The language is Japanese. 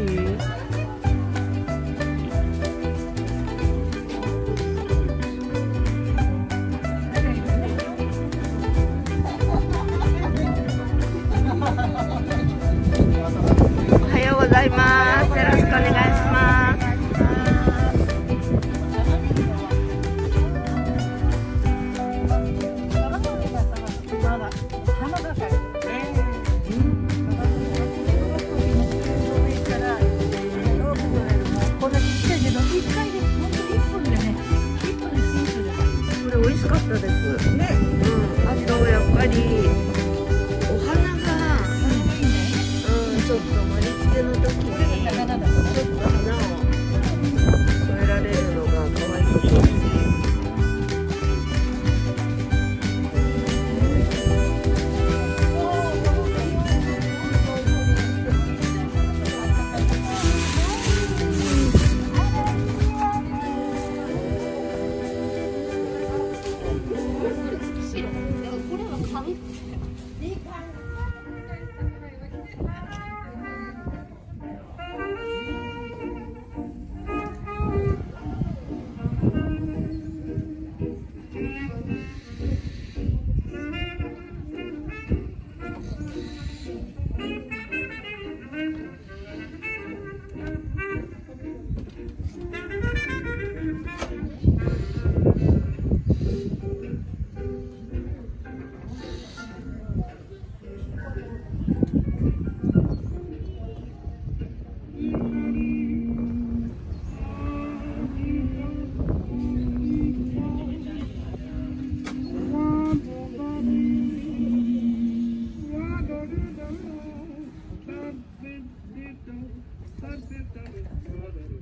鱼。ますね、うん、あとやっぱりお花が、うん、ちょっと盛り付けの時にちょっと花を添えられるのが可愛いです。mercy,